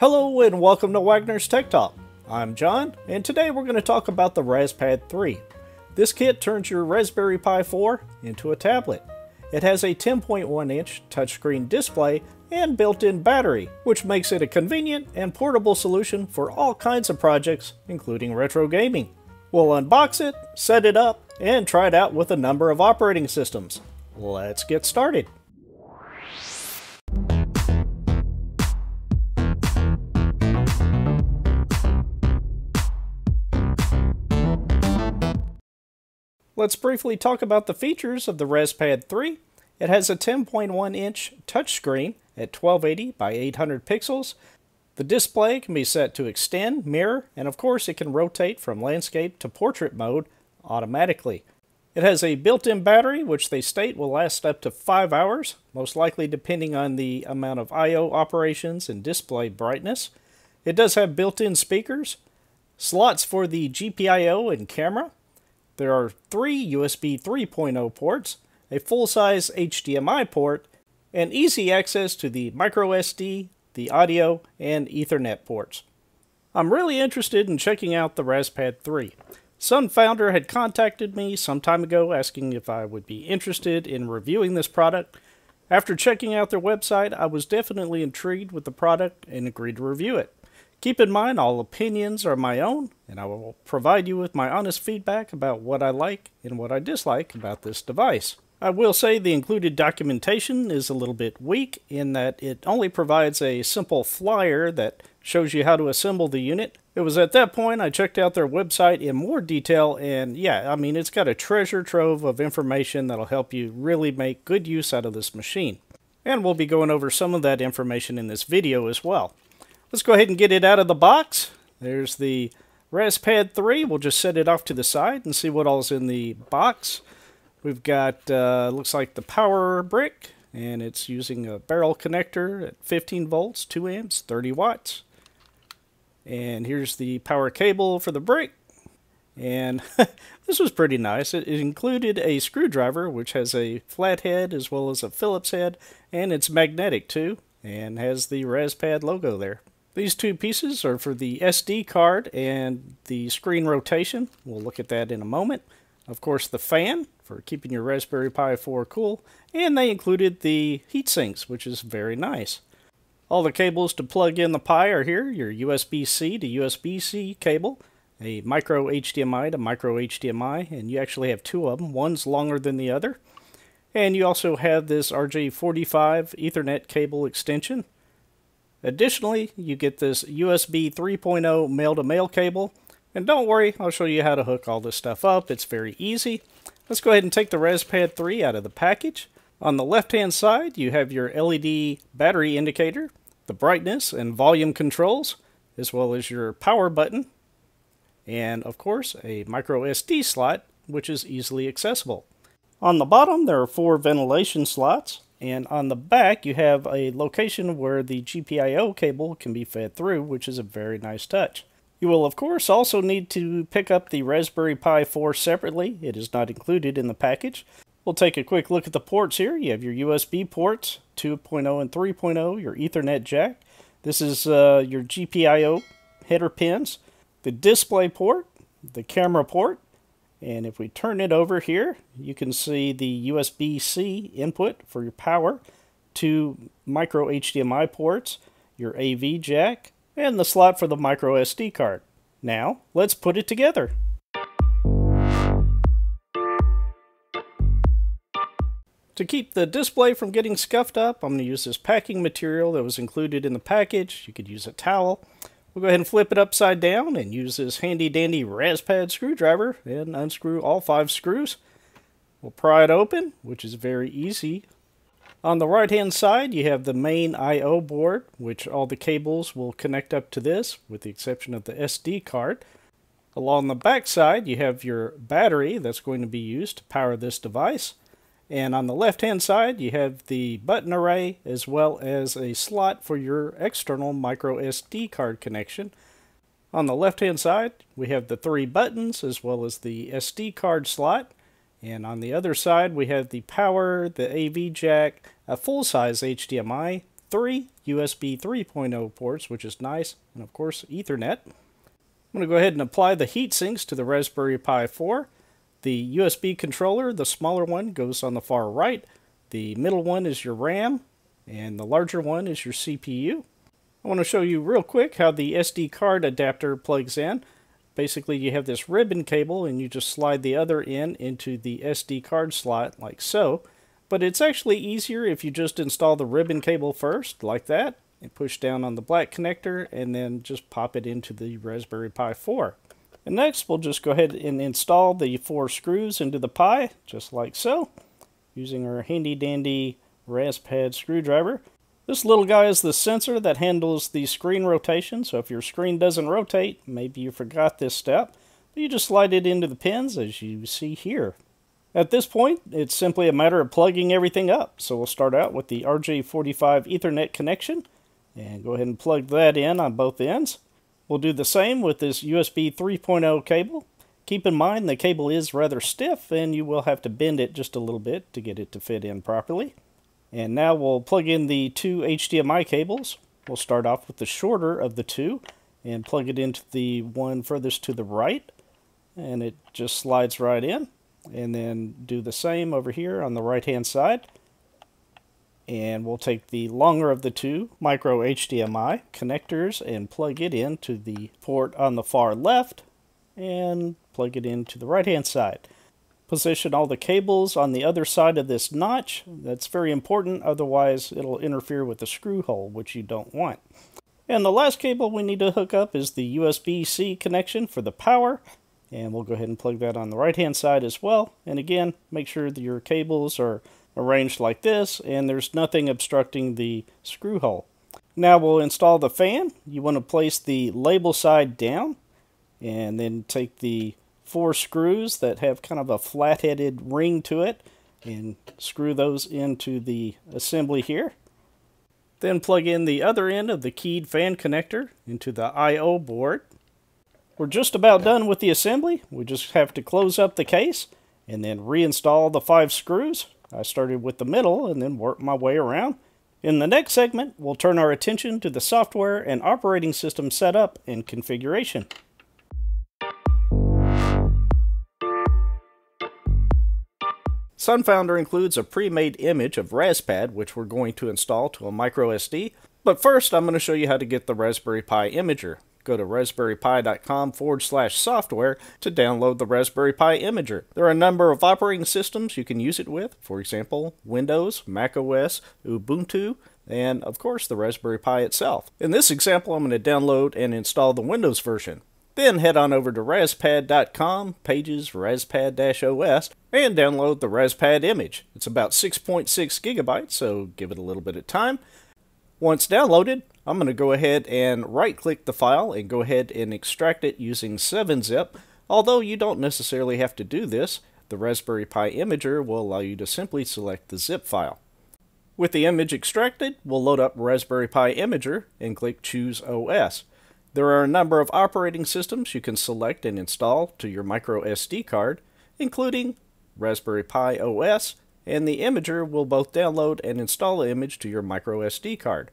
Hello and welcome to Wagner's Tech Talk. I'm John, and today we're going to talk about the RasPad 3. This kit turns your Raspberry Pi 4 into a tablet. It has a 10.1 inch touchscreen display and built-in battery, which makes it a convenient and portable solution for all kinds of projects, including retro gaming. We'll unbox it, set it up, and try it out with a number of operating systems. Let's get started. Let's briefly talk about the features of the RasPad 3. It has a 10.1 inch touchscreen at 1280 by 800 pixels. The display can be set to extend, mirror, and of course it can rotate from landscape to portrait mode automatically. It has a built-in battery which they state will last up to 5 hours, most likely depending on the amount of I.O. operations and display brightness. It does have built-in speakers, slots for the GPIO and camera, there are three USB 3.0 ports, a full-size HDMI port, and easy access to the microSD, the audio, and Ethernet ports. I'm really interested in checking out the RasPad 3. SunFounder had contacted me some time ago asking if I would be interested in reviewing this product. After checking out their website, I was definitely intrigued with the product and agreed to review it. Keep in mind, all opinions are my own, and I will provide you with my honest feedback about what I like and what I dislike about this device. I will say the included documentation is a little bit weak in that it only provides a simple flyer that shows you how to assemble the unit. It was at that point I checked out their website in more detail, and yeah, I mean, it's got a treasure trove of information that'll help you really make good use out of this machine. And we'll be going over some of that information in this video as well. Let's go ahead and get it out of the box. There's the RasPad 3. We'll just set it off to the side and see what all's in the box. We've got, uh, looks like the power brick, and it's using a barrel connector at 15 volts, 2 amps, 30 watts. And here's the power cable for the brick. And this was pretty nice. It, included a screwdriver, which has a flat head as well as a Phillips head, and it's magnetic too, and has the RasPad logo there. These two pieces are for the SD card and the screen rotation. We'll look at that in a moment. Of course, the fan for keeping your Raspberry Pi 4 cool, and they included the heat sinks, which is very nice. All the cables to plug in the Pi are here, your USB-C to USB-C cable, a micro HDMI to micro HDMI, and you actually have two of them. One's longer than the other. And you also have this RJ45 Ethernet cable extension. Additionally, you get this USB 3.0 male-to-male cable. And don't worry, I'll show you how to hook all this stuff up. It's very easy. Let's go ahead and take the RasPad 3 out of the package. On the left-hand side, you have your LED battery indicator, the brightness and volume controls, as well as your power button, and of course, a micro SD slot, which is easily accessible. On the bottom, there are four ventilation slots, and on the back, you have a location where the GPIO cable can be fed through, which is a very nice touch. You will, of course, also need to pick up the Raspberry Pi 4 separately. It is not included in the package. We'll take a quick look at the ports here. You have your USB ports, 2.0 and 3.0, your Ethernet jack. This is uh, your GPIO header pins, the display port, the camera port, and if we turn it over here, you can see the USB-C input for your power, two micro HDMI ports, your AV jack, and the slot for the micro SD card. Now, let's put it together. To keep the display from getting scuffed up, I'm going to use this packing material that was included in the package. You could use a towel. We'll go ahead and flip it upside down and use this handy dandy RasPad screwdriver and unscrew all five screws. We'll pry it open, which is very easy. On the right hand side you have the main I.O. board, which all the cables will connect up to this, with the exception of the SD card. Along the back side you have your battery that's going to be used to power this device. And on the left hand side, you have the button array as well as a slot for your external micro SD card connection. On the left hand side, we have the three buttons as well as the SD card slot. And on the other side, we have the power, the AV jack, a full size HDMI, three USB 3.0 ports, which is nice, and of course Ethernet. I'm going to go ahead and apply the heat sinks to the Raspberry Pi 4. The USB controller, the smaller one, goes on the far right. The middle one is your RAM, and the larger one is your CPU. I want to show you real quick how the SD card adapter plugs in. Basically, you have this ribbon cable, and you just slide the other end into the SD card slot, like so. But it's actually easier if you just install the ribbon cable first, like that, and push down on the black connector, and then just pop it into the Raspberry Pi 4. And next, we'll just go ahead and install the four screws into the Pi, just like so, using our handy-dandy Raspad screwdriver. This little guy is the sensor that handles the screen rotation, so if your screen doesn't rotate, maybe you forgot this step, you just slide it into the pins as you see here. At this point, it's simply a matter of plugging everything up. So we'll start out with the RJ45 Ethernet connection and go ahead and plug that in on both ends. We'll do the same with this USB 3.0 cable. Keep in mind the cable is rather stiff and you will have to bend it just a little bit to get it to fit in properly. And now we'll plug in the two HDMI cables. We'll start off with the shorter of the two and plug it into the one furthest to the right. And it just slides right in. And then do the same over here on the right hand side. And we'll take the longer of the two micro HDMI connectors and plug it into the port on the far left and plug it into the right hand side. Position all the cables on the other side of this notch. That's very important, otherwise it'll interfere with the screw hole, which you don't want. And the last cable we need to hook up is the USB-C connection for the power. And we'll go ahead and plug that on the right hand side as well. And again, make sure that your cables are arranged like this and there's nothing obstructing the screw hole. Now we'll install the fan. You want to place the label side down and then take the four screws that have kind of a flat-headed ring to it and screw those into the assembly here. Then plug in the other end of the keyed fan connector into the I.O. board we're just about done with the assembly. We just have to close up the case and then reinstall the five screws. I started with the middle and then worked my way around. In the next segment, we'll turn our attention to the software and operating system setup and configuration. SunFounder includes a pre-made image of Raspad, which we're going to install to a microSD. But first, I'm going to show you how to get the Raspberry Pi Imager. Go to raspberrypi.com forward slash software to download the Raspberry Pi Imager. There are a number of operating systems you can use it with, for example, Windows, Mac OS, Ubuntu, and of course the Raspberry Pi itself. In this example, I'm going to download and install the Windows version. Then head on over to raspad.com, pages raspad-os, and download the Raspad image. It's about 6.6 gigabytes, so give it a little bit of time. Once downloaded, I'm going to go ahead and right click the file and go ahead and extract it using 7-zip. Although you don't necessarily have to do this, the Raspberry Pi Imager will allow you to simply select the zip file. With the image extracted, we'll load up Raspberry Pi Imager and click Choose OS. There are a number of operating systems you can select and install to your micro SD card, including Raspberry Pi OS, and the Imager will both download and install the image to your micro SD card.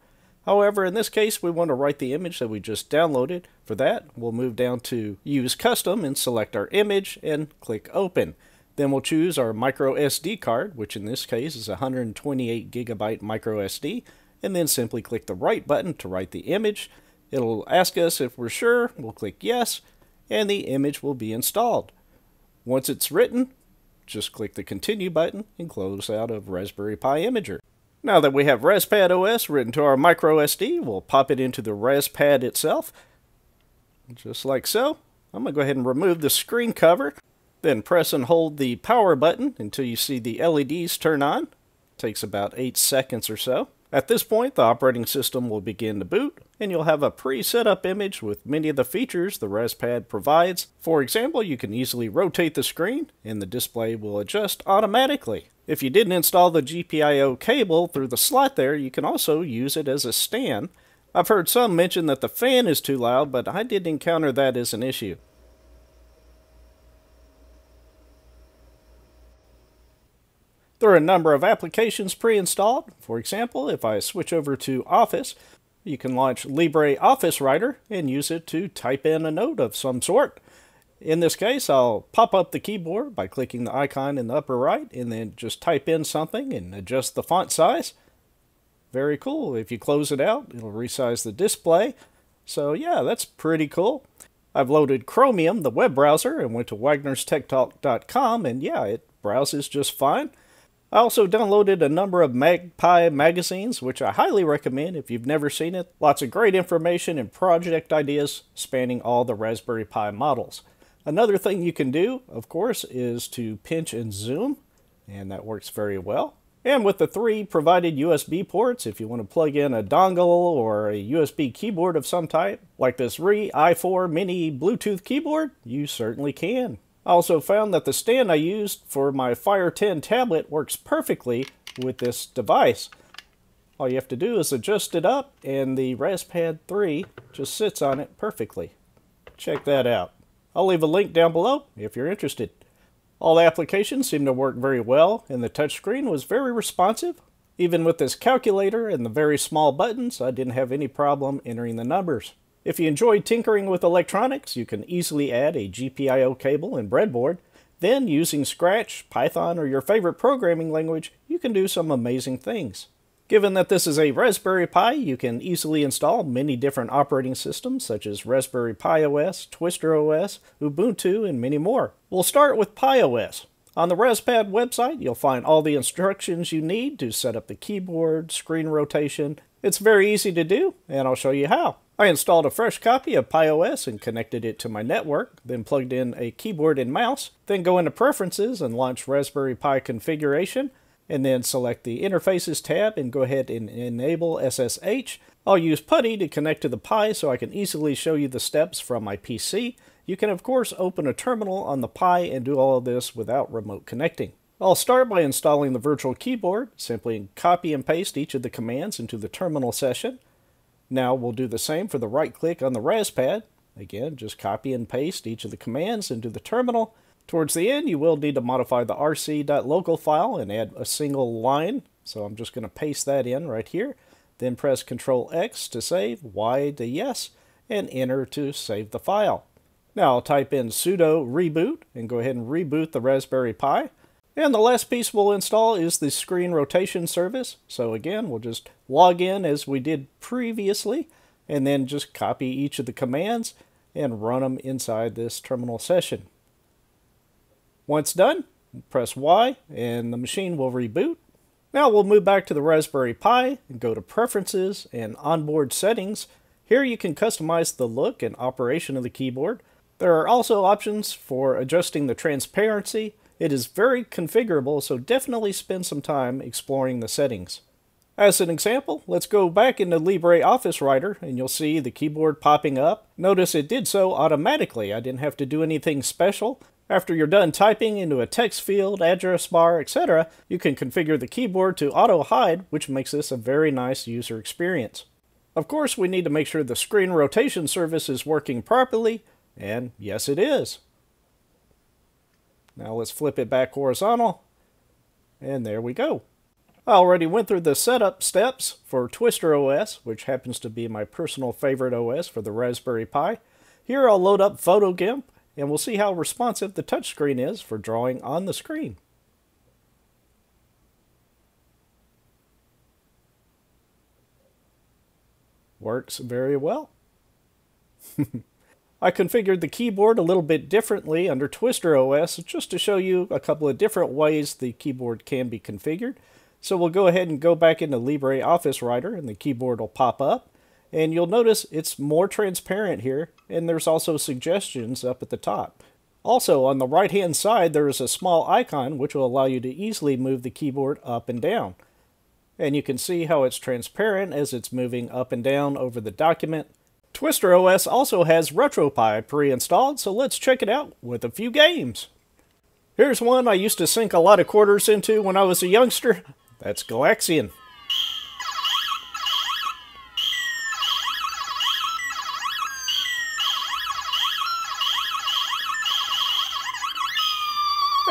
However, in this case, we want to write the image that we just downloaded. For that, we'll move down to Use Custom and select our image and click Open. Then we'll choose our micro SD card, which in this case is a 128 gigabyte micro SD, and then simply click the Write button to write the image. It'll ask us if we're sure, we'll click Yes, and the image will be installed. Once it's written, just click the Continue button and close out of Raspberry Pi Imager. Now that we have Raspad OS written to our micro SD, we'll pop it into the Raspad itself, just like so. I'm going to go ahead and remove the screen cover, then press and hold the power button until you see the LEDs turn on. It takes about 8 seconds or so. At this point, the operating system will begin to boot, and you'll have a pre-set up image with many of the features the Raspad provides. For example, you can easily rotate the screen, and the display will adjust automatically. If you didn't install the GPIO cable through the slot there, you can also use it as a stand. I've heard some mention that the fan is too loud, but I didn't encounter that as an issue. There are a number of applications pre-installed. For example, if I switch over to Office, you can launch LibreOffice Writer and use it to type in a note of some sort. In this case, I'll pop up the keyboard by clicking the icon in the upper right and then just type in something and adjust the font size. Very cool. If you close it out, it'll resize the display. So yeah, that's pretty cool. I've loaded Chromium, the web browser, and went to wagnerstechtalk.com, and yeah, it browses just fine. I also downloaded a number of MagPi magazines, which I highly recommend if you've never seen it. Lots of great information and project ideas spanning all the Raspberry Pi models. Another thing you can do, of course, is to pinch and zoom, and that works very well. And with the three provided USB ports, if you want to plug in a dongle or a USB keyboard of some type, like this Rii i4 mini Bluetooth keyboard, you certainly can. I also found that the stand I used for my Fire 10 tablet works perfectly with this device. All you have to do is adjust it up and the Raspad 3 just sits on it perfectly. Check that out. I'll leave a link down below if you're interested. All the applications seemed to work very well, and the touchscreen was very responsive. Even with this calculator and the very small buttons, I didn't have any problem entering the numbers. If you enjoy tinkering with electronics, you can easily add a GPIO cable and breadboard. Then, using Scratch, Python, or your favorite programming language, you can do some amazing things. Given that this is a Raspberry Pi, you can easily install many different operating systems such as Raspberry Pi OS, Twister OS, Ubuntu, and many more. We'll start with Pi OS. On the Raspad website, you'll find all the instructions you need to set up the keyboard, screen rotation. It's very easy to do, and I'll show you how. I installed a fresh copy of Pi OS and connected it to my network, then plugged in a keyboard and mouse, then go into Preferences and launch Raspberry Pi configuration, and then select the Interfaces tab and go ahead and enable SSH. I'll use PuTTY to connect to the Pi so I can easily show you the steps from my PC. You can of course open a terminal on the Pi and do all of this without remote connecting. I'll start by installing the virtual keyboard. Simply copy and paste each of the commands into the terminal session. Now we'll do the same for the right click on the Raspad. Again, just copy and paste each of the commands into the terminal Towards the end, you will need to modify the rc.local file and add a single line. So I'm just going to paste that in right here. Then press Control X to save, Y to yes, and Enter to save the file. Now I'll type in sudo reboot and go ahead and reboot the Raspberry Pi. And the last piece we'll install is the screen rotation service. So again, we'll just log in as we did previously, and then just copy each of the commands and run them inside this terminal session. Once done, press Y and the machine will reboot. Now we'll move back to the Raspberry Pi and go to Preferences and Onboard Settings. Here you can customize the look and operation of the keyboard. There are also options for adjusting the transparency. It is very configurable, so definitely spend some time exploring the settings. As an example, let's go back into LibreOffice Writer and you'll see the keyboard popping up. Notice it did so automatically. I didn't have to do anything special. After you're done typing into a text field, address bar, etc., you can configure the keyboard to auto-hide, which makes this a very nice user experience. Of course, we need to make sure the screen rotation service is working properly, and yes it is. Now let's flip it back horizontal, and there we go. I already went through the setup steps for Twister OS, which happens to be my personal favorite OS for the Raspberry Pi. Here I'll load up PhotoGIMP and we'll see how responsive the touchscreen is for drawing on the screen. Works very well. I configured the keyboard a little bit differently under Twister OS just to show you a couple of different ways the keyboard can be configured. So we'll go ahead and go back into LibreOffice Writer and the keyboard will pop up. And you'll notice it's more transparent here, and there's also suggestions up at the top. Also, on the right-hand side, there is a small icon which will allow you to easily move the keyboard up and down. And you can see how it's transparent as it's moving up and down over the document. Twister OS also has RetroPie pre-installed, so let's check it out with a few games. Here's one I used to sink a lot of quarters into when I was a youngster. That's Galaxian.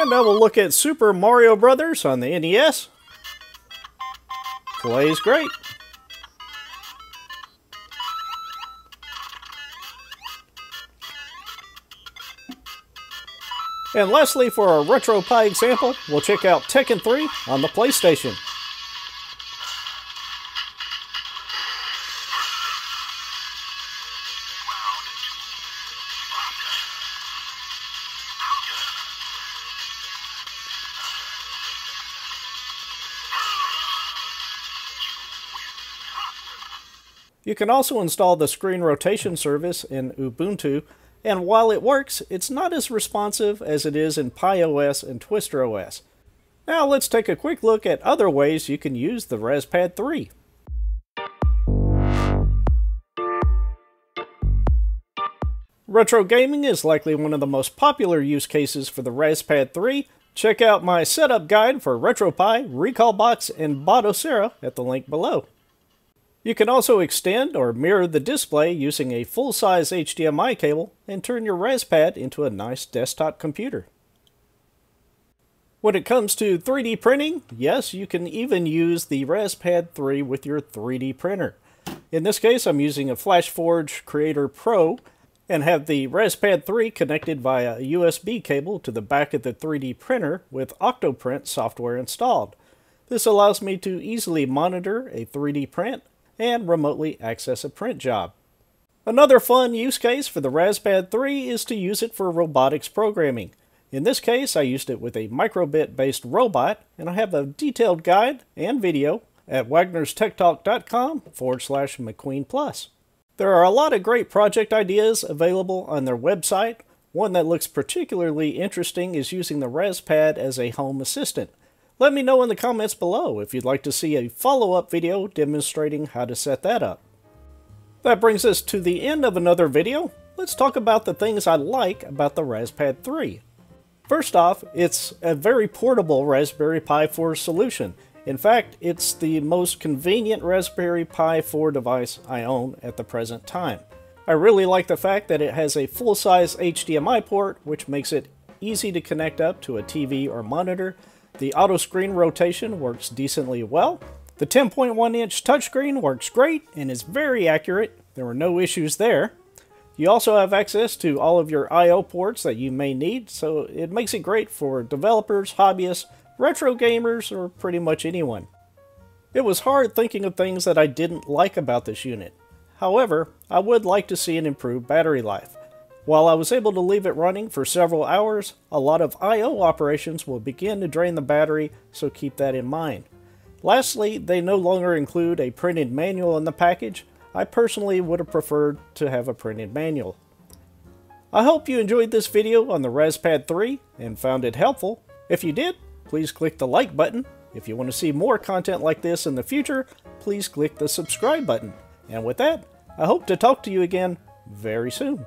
And now we'll look at Super Mario Brothers on the NES. Plays great. And lastly, for our RetroPie example, we'll check out Tekken 3 on the PlayStation. You can also install the screen rotation service in Ubuntu, and while it works, it's not as responsive as it is in PiOS and TwisterOS. Now let's take a quick look at other ways you can use the RasPad 3. Retro gaming is likely one of the most popular use cases for the RasPad 3. Check out my setup guide for RetroPie, Recalbox, and Batocera at the link below. You can also extend or mirror the display using a full-size HDMI cable and turn your RasPad into a nice desktop computer. When it comes to 3D printing, yes, you can even use the RasPad 3 with your 3D printer. In this case, I'm using a FlashForge Creator Pro and have the RasPad 3 connected via a USB cable to the back of the 3D printer with Octoprint software installed. This allows me to easily monitor a 3D print and remotely access a print job. Another fun use case for the RasPad 3 is to use it for robotics programming. In this case, I used it with a microbit-based robot, and I have a detailed guide and video at wagnerstechtalk.com forward slash Maqueen Plus. There are a lot of great project ideas available on their website. One that looks particularly interesting is using the RasPad as a home assistant. Let me know in the comments below if you'd like to see a follow-up video demonstrating how to set that up. That brings us to the end of another video. Let's talk about the things I like about the RasPad 3. First off, it's a very portable Raspberry Pi 4 solution. In fact, it's the most convenient Raspberry Pi 4 device I own at the present time. I really like the fact that it has a full-size HDMI port, which makes it easy to connect up to a TV or monitor, the auto screen rotation works decently well. The 10.1 inch touchscreen works great and is very accurate. There were no issues there. You also have access to all of your I.O. ports that you may need, so it makes it great for developers, hobbyists, retro gamers, or pretty much anyone. It was hard thinking of things that I didn't like about this unit. However, I would like to see an improved battery life. While I was able to leave it running for several hours, a lot of I.O. operations will begin to drain the battery, so keep that in mind. Lastly, they no longer include a printed manual in the package. I personally would have preferred to have a printed manual. I hope you enjoyed this video on the RasPad 3 and found it helpful. If you did, please click the like button. If you want to see more content like this in the future, please click the subscribe button. And with that, I hope to talk to you again very soon.